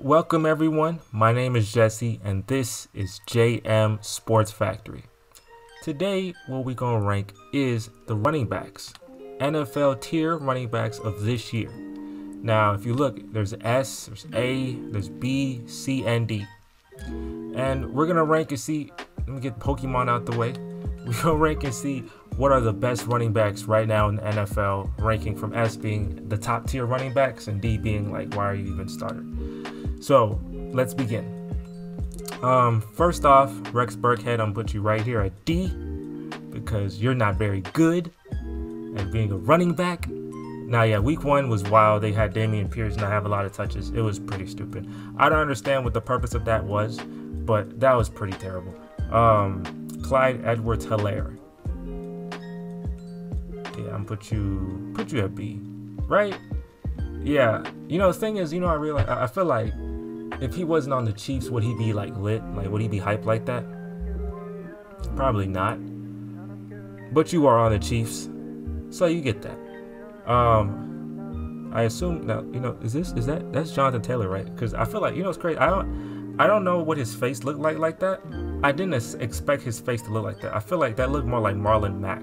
Welcome everyone. My name is Jesse and this is JM Sports Factory. Today what we're going to rank is the running backs. NFL tier running backs of this year. Now, if you look, there's S, there's A, there's B, C, and D. And we're going to rank and see, let me get Pokemon out the way. We're going to rank and see what are the best running backs right now in the NFL, ranking from S being the top tier running backs and D being like, why are you even started? So let's begin. Um, first off, Rex Burkhead, I'm put you right here at D because you're not very good at being a running back. Now, yeah, week one was wild. They had Dameon Pierce not have a lot of touches. It was pretty stupid. I don't understand what the purpose of that was, but that was pretty terrible. Um, Clyde Edwards Helaire. Yeah, I'm put you put you at B, right? Yeah, you know the thing is, you know, I realize I feel like if he wasn't on the Chiefs, would he be like lit? Like, would he be hyped like that? Probably not. But you are on the Chiefs, so you get that. Um, I assume now, you know, is this is that that's Jonathan Taylor, right? Because I feel like you know it's crazy. I don't, I don't know what his face looked like like that. I didn't expect his face to look like that. I feel like that looked more like Marlon Mack.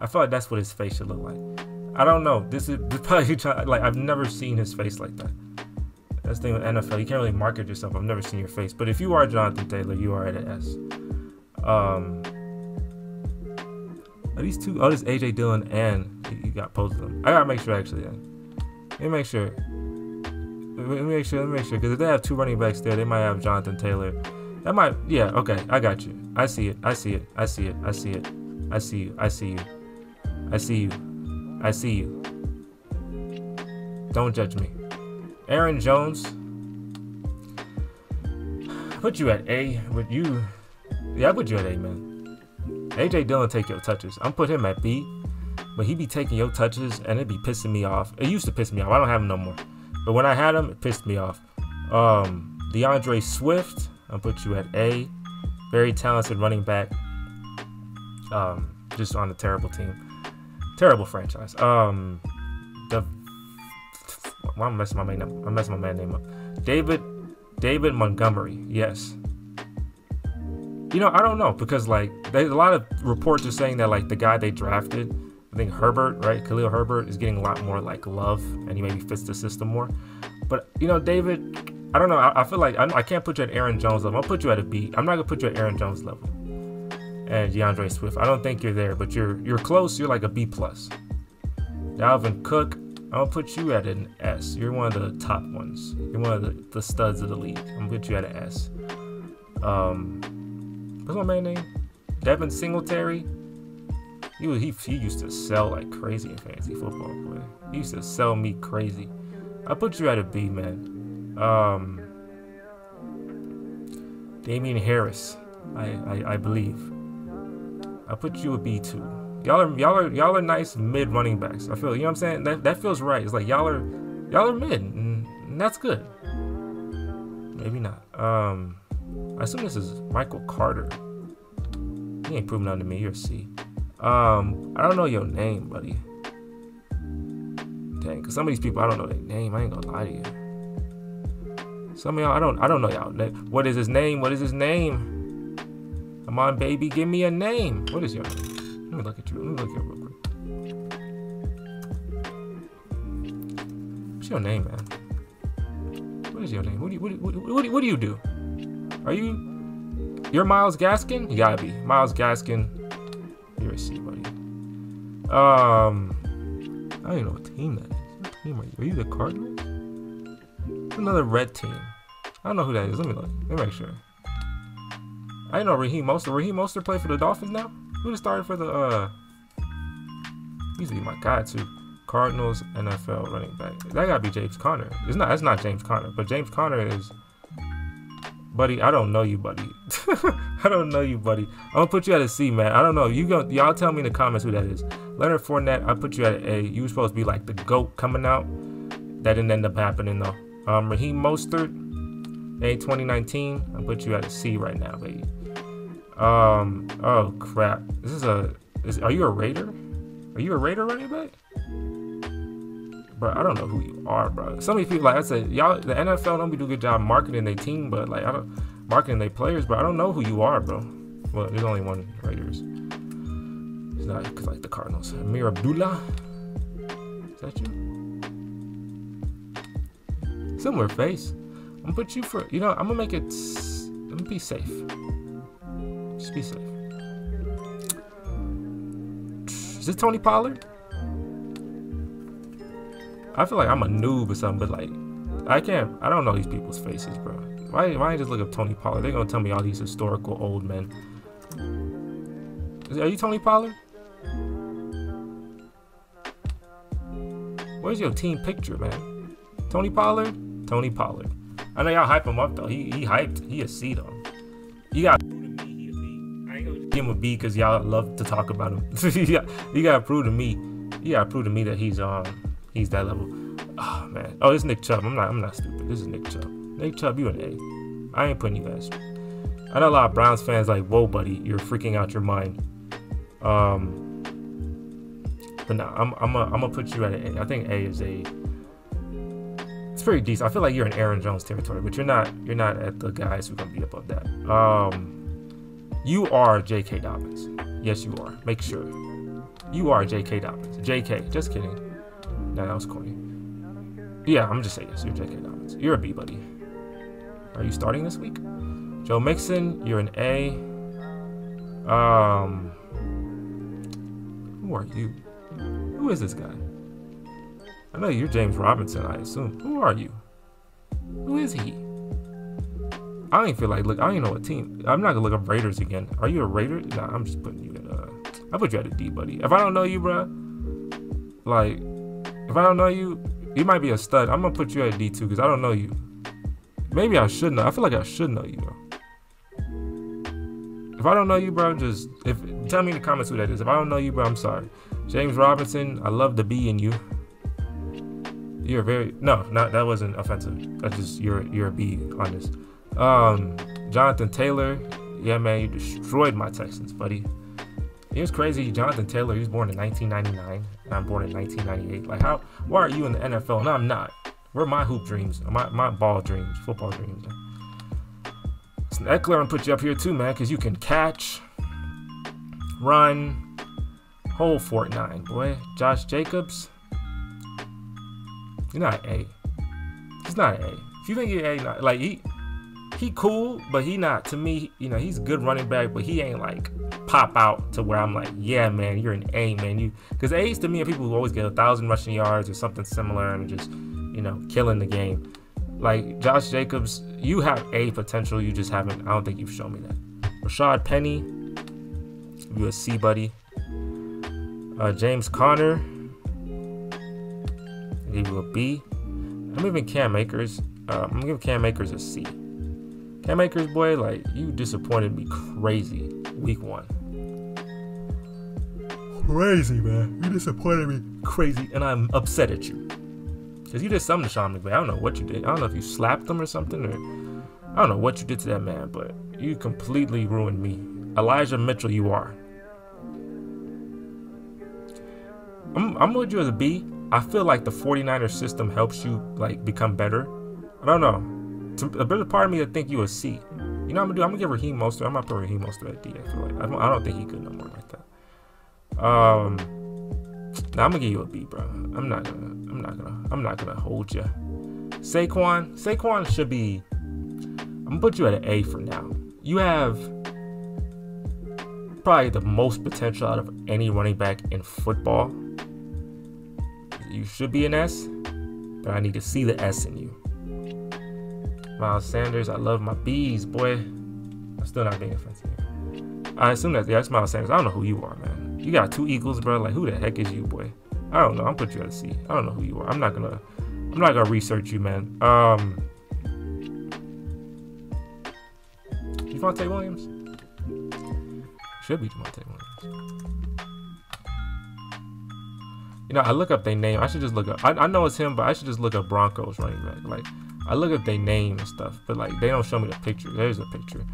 I feel like that's what his face should look like. I don't know. This is this probably like I've never seen his face like that. That's the thing with NFL. You can't really market yourself. I've never seen your face. But if you are Jonathan Taylor, you are at an S. Um, are these two? Oh, this AJ Dillon and you got both of them. I gotta make sure actually. Yeah. Let me make sure. Let me make sure. Let me make sure. Because if they have two running backs there, they might have Jonathan Taylor. That might. Yeah. Okay. I got you. I see it. I see it. I see it. I see it. I see you. I see you. I see you. I see you. Don't judge me. Aaron Jones. put you at A. With you. Yeah, I put you at A, man. AJ Dillon take your touches. I'm put him at B. But he be taking your touches and it be pissing me off. It used to piss me off. I don't have him no more. But when I had him, it pissed me off. Um, D'Andre Swift. I'll put you at A. Very talented running back. Um, just on a terrible team. Terrible franchise. Um, the well, I'm messing my man up. I'm messing my man name up. David David Montgomery. Yes. You know, I don't know because like there's a lot of reports are saying that like the guy they drafted, I think Herbert, right? Khalil Herbert is getting a lot more like love, and he maybe fits the system more. But you know, David, I don't know. I, I feel like I, I, can't put you at Aaron Jones level. I'll put you at a B. I'm not gonna put you at Aaron Jones level. And D'Andre Swift, I don't think you're there, but you're you're close. You're like a B plus. Dalvin Cook, I'm gonna put you at an S. You're one of the top ones. You're one of the, the studs of the league. I'm gonna put you at an S. Um, what's my man name? Devin Singletary. He, he, he used to sell like crazy in fantasy football, boy. He used to sell me crazy. I put you at a B, man. Um, Damien Harris, I, I, I believe. I put you a B two. Y'all are y'all are y'all are nice mid running backs. I feel you know what I'm saying. That that feels right. It's like y'all are y'all are mid, and, that's good. Maybe not. Um, I assume this is Michael Carter. He ain't proving nothing to me. You're a C. Um, I don't know your name, buddy. Dang, cause some of these people I don't know their name. I ain't gonna lie to you. Some of y'all I don't I don't know y'all. What is his name? What is his name? Come on, baby, give me a name. What is your name? Let me look at you. Let me look at you real quick. What's your name, man? What is your name? What do you what, what, what, what do you do? Are you you're Myles Gaskin? You gotta be Myles Gaskin. You're a C, buddy. Um, I don't even know what team that is. What team are you? Are you the Cardinals? Another red team. I don't know who that is. Let me look. Let me make sure. I didn't know Raheem Mostert. Raheem Mostert play for the Dolphins now? Who just started for the uh he's my guy too. Cardinals NFL running back. That gotta be James Conner. It's not that's not James Conner, but James Conner is Buddy, I don't know you, buddy. I don't know you, buddy. I'm gonna put you at a C, man. I don't know. You go y'all tell me in the comments who that is. Leonard Fournette, I put you at a You were supposed to be like the GOAT coming out. That didn't end up happening though. Um Raheem Mostert, A 2019. I put you at a C right now, baby. Um. Oh crap. This is a. Is are you a Raider? Are you a Raider running back? bro, I don't know who you are, bro. So many people, like I said, y'all, the NFL don't be do a good job marketing their team, but like I don't marketing their players, but I don't know who you are, bro. Well, there's only one Raiders. It's not cause like the Cardinals. Ameer Abdullah. Is that you? Similar face. Gonna put you for you know, I'm gonna make it I'm gonna be safe. Just be safe. Is this Tony Pollard? I feel like I'm a noob or something, but like, I can't. I don't know these people's faces, bro. Why? Why just look up Tony Pollard? They're gonna tell me all these historical old men. Are you Tony Pollard? Where's your team picture, man? Tony Pollard? Tony Pollard. I know y'all hype him up though. He he hyped. He a C though. He got to prove to me. He a B. I ain't going to give him a B because y'all love to talk about him. you gotta prove to me. You gotta prove to me that he's um He's that level. Oh man. Oh, this is Nick Chubb. I'm not. I'm not stupid. This is Nick Chubb. Nick Chubb, you an A. I ain't putting you guys. I know a lot of Browns fans like, whoa, buddy, you're freaking out your mind. Um, but no, I'm I'm a, I'm gonna put you at an A. I think A is a. It's pretty decent. I feel like you're in Aaron Jones territory, but you're not. You're not at the guys who are gonna be above that. Um, you are J.K. Dobbins. Yes, you are. Make sure. You are J.K. Dobbins. J.K. Just kidding. No, that was corny. Yeah, I'm just saying yes. You're J.K. Dobbins. You're a B, buddy. Are you starting this week? Joe Mixon, you're an A. Um, who are you? Who is this guy? I know you're James Robinson, I assume. Who are you? Who is he? I don't even feel like look. I don't even know what team. I'm not gonna look up Raiders again. Are you a Raider? Nah, I'm just putting you in. Uh, I put you at a D, buddy. If I don't know you, bro, like if I don't know you, you might be a stud. I'm gonna put you at D2 because I don't know you. Maybe I should know. I feel like I should know you though. If I don't know you, bro, just if tell me in the comments who that is. If I don't know you, bro, I'm sorry. James Robinson, I love the B in you. You're very no, not that wasn't offensive. That's just you're you're a B on this. Um, Jonathan Taylor, yeah, man, you destroyed my Texans, buddy. It was crazy. Jonathan Taylor, he was born in 1999, and I'm born in 1998. Like, how? Why are you in the NFL and I'm not? Where are my hoop dreams? My my ball dreams, football dreams. So Ekeler, I'm put you up here too, man, because you can catch, run, whole Fort Nine, boy. Josh Jacobs, you're not A. He's not A. If you think you're A, like he he cool, but he not to me. You know, he's good running back, but he ain't like pop out to where I'm like, yeah, man, you're an A, man. You because A's to me are people who always get a thousand rushing yards or something similar and just you know killing the game. Like Josh Jacobs, you have A potential. You just haven't. I don't think you've shown me that. Rashaad Penny, you a C buddy. Uh, James Conner, A B. I'm giving Cam Akers. Uh, I'm giving Cam Akers a C. Cam Akers, boy, like you disappointed me crazy week one. Crazy, man. You disappointed me crazy, and I'm upset at you. Cause you did something to Sean McVay. I don't know what you did. I don't know if you slapped him or something, or I don't know what you did to that man, but you completely ruined me. Elijah Mitchell, you are. I'm, I'm with you as a B. I feel like the 49er system helps you like become better. I don't know a better part of me to think you a C. You know what I'm gonna do? I'm gonna give Raheem Mostert. I'm not put Raheem Mostert at D. I feel like I don't, I don't think he could no more like that. Um, now I'm gonna give you a B, bro. I'm not gonna. I'm not gonna. I'm not gonna hold you. Saquon. Saquon should be. I'm gonna put you at an A for now. You have probably the most potential out of any running back in football. You should be an S, but I need to see the S in you. Miles Sanders. I love my bees, boy. I'm still not being offensive. I assume that yeah, that's Miles Sanders. I don't know who you are, man. You got two Eagles, bro. Like who the heck is you, boy? I don't know. I'm put you at. I don't know who you are. I'm not gonna. I'm not gonna research you, man. Um. Javonte Williams. Should be Javonte Williams. You know, I look up their name. I should just look up. I, I know it's him, but I should just look up Broncos running back. Like I look up their name and stuff, but like they don't show me the picture. There's a picture.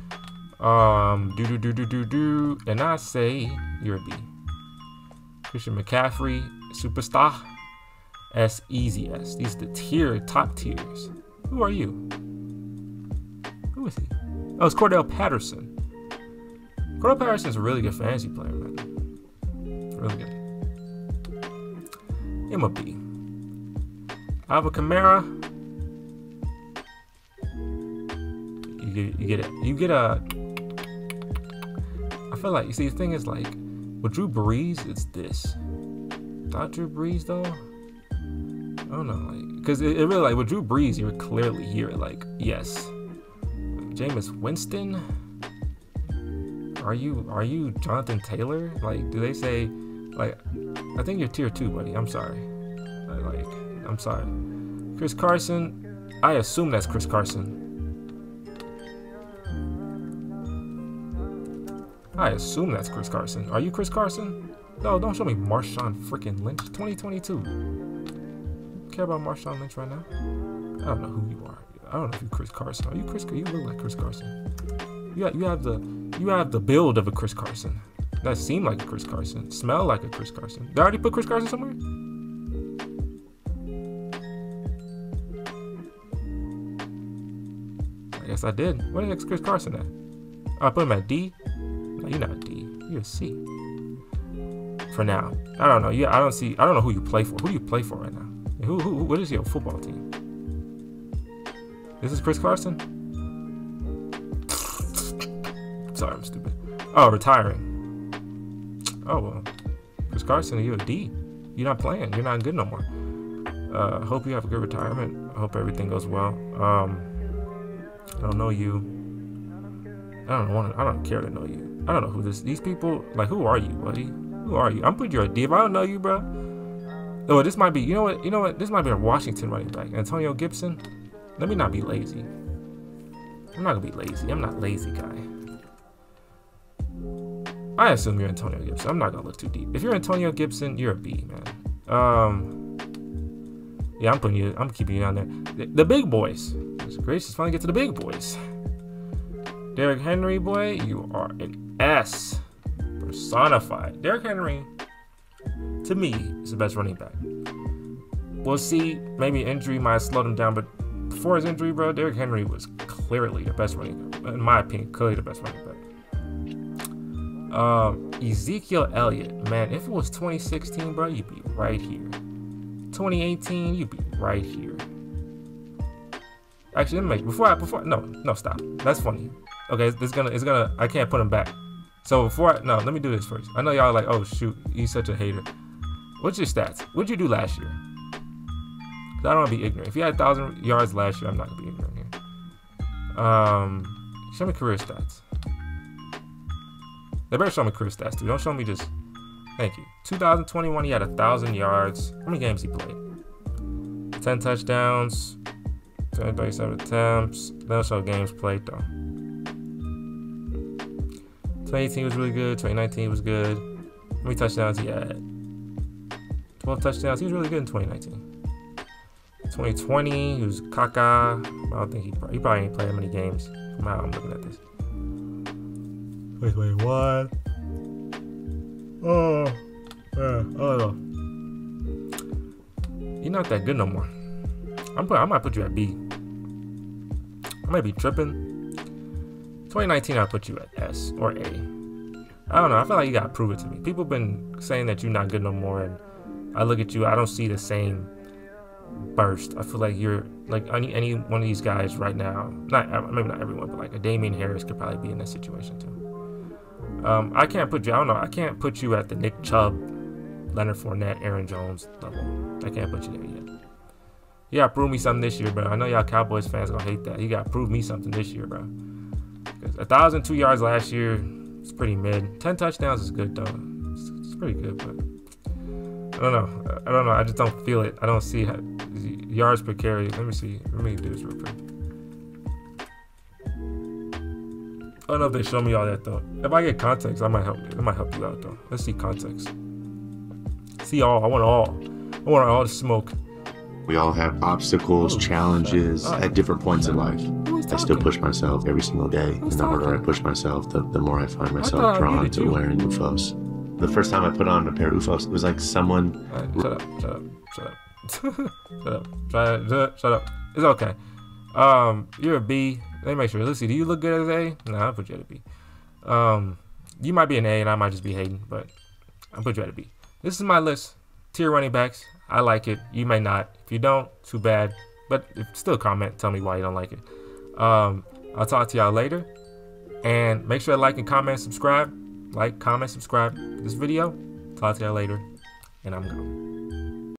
Um, do do do do do do, and I say you're a B. Christian McCaffrey, superstar, S, Easy S. These are the tier, top tiers. Who are you? Who is he? Oh, it's Cordarrelle Patterson. Cordarrelle Patterson's a really good fantasy player, man. Really good. MLB. Alvin Kamara. You get, you get it. You get a. I feel like you see the thing is like with Drew Brees, it's this. Not Drew Brees though. I don't know, like, because it, it, really like with Drew Brees, you were clearly here, like, yes. Jameis Winston, are you are you Jonathan Taylor? Like, do they say, like, I think you're tier two, buddy. I'm sorry. Like, I'm sorry. Chris Carson, I assume that's Chris Carson. I assume that's Chris Carson. Are you Chris Carson? No, don't show me Marshawn freaking Lynch. 2022. Care about Marshawn Lynch right now? I don't know who you are. I don't know if you're Chris Carson. Are you Chris? You look like Chris Carson. You have, you have the you have the build of a Chris Carson. That seem like a Chris Carson. Smell like a Chris Carson. Did I already put Chris Carson somewhere? I guess I did. Where the heck's Chris Carson at? I put him at D. No, you're not D. You're a C. For now, I don't know. Yeah, I don't see. I don't know who you play for. Who do you play for right now? Who? Who? What is your football team? This is Chris Carson. Sorry, I'm stupid. Oh, retiring. Oh well, Chris Carson, you're a D. You're not playing. You're not good no more. Uh, hope you have a good retirement. I hope everything goes well. Um, I don't know you. I don't want. I don't care to know you. I don't know who this. These people. Like, who are you, buddy? Who are you? I'm putting you a D. If I don't know you, bro. Oh, this might be. You know what? You know what? This might be a Washington running back, Antonio Gibson. Let me not be lazy. I'm not gonna be lazy. I'm not lazy guy. I assume you're Antonio Gibson. I'm not gonna look too deep. If you're Antonio Gibson, you're a B, man. Um, yeah, I'm putting you. I'm keeping you on there. The, the big boys. Gracious. Finally get to the big boys. Derrick Henry, boy, you are an S personified. Derrick Henry, to me, is the best running back. We'll see. Maybe injury might have slowed him down, but before his injury, bro, Derrick Henry was clearly the best running. In my opinion, clearly the best running back. Um, Ezekiel Elliott, man, if it was 2016, bro, you'd be right here. 2018, you'd be right here. Actually, let me make before I before no no stop. That's funny. Okay, it's, it's gonna it's gonna I can't put him back. So before I, no, let me do this first. I know y'all like, oh shoot, he's such a hater. What's your stats? What'd you do last year? I don't want to be ignorant. If you had a thousand yards last year, I'm not gonna be ignorant here. Um, show me career stats. They better show me career stats too. Don't show me just. Thank you. 2021, he had a thousand yards. How many games he played? 10 touchdowns, 10, 37 attempts. They don't show games played though. 2018 was really good. 2019 was good. How many touchdowns he had? 12 touchdowns. He was really good in 2019. 2020, he was Kaka. I don't think he probably, he probably ain't played many games how I'm looking at this. 2021. Oh, yeah, oh. You're not that good no more. I'm put, I might put you at B. I might be tripping. 2019, I'll put you at S or A. I don't know. I feel like you gotta prove it to me. People been saying that you're not good no more, and I look at you. I don't see the same burst. I feel like you're like any any one of these guys right now. Not maybe not everyone, but like a Damien Harris could probably be in this situation too. Um, I can't put you. I don't know. I can't put you at the Nick Chubb, Leonard Fournette, Aaron Jones level. I can't put you there yet. You gotta prove me something this year, bro. I know y'all Cowboys fans gonna hate that. You gotta prove me something this year, bro. A thousand two yards last year, it's pretty mid. Ten touchdowns is good though. It's, it's, pretty good, but I don't know. I don't know. I just don't feel it. I don't see how, yards per carry. Let me see. Let me do this real quick. I don't know if they show me all that though. If I get context, I might help. It might help you out though. Let's see context. See all. I want all. I want all the smoke. We all have obstacles, oh, challenges at different points in life. I still push myself every single day. And the harder I push myself, the, the more I find myself drawn to wearing OOFOS. The first time I put on a pair of OOFOS, it was like someone. Right, shut up, shut up, shut up. shut up. Try shut up. It's okay. Um, you're a B. Let me make sure. Let's see. Do you look good as A? No, I'll put you at a B. Um, you might be an A and I might just be hating, but I'll put you at a B. This is my list. Tier running backs. I like it. You may not. If you don't, too bad. But still comment. Tell me why you don't like it. Um, I'll talk to y'all later. And make sure to like and comment, subscribe. Like, comment, subscribe this video. Talk to y'all later. And I'm gone.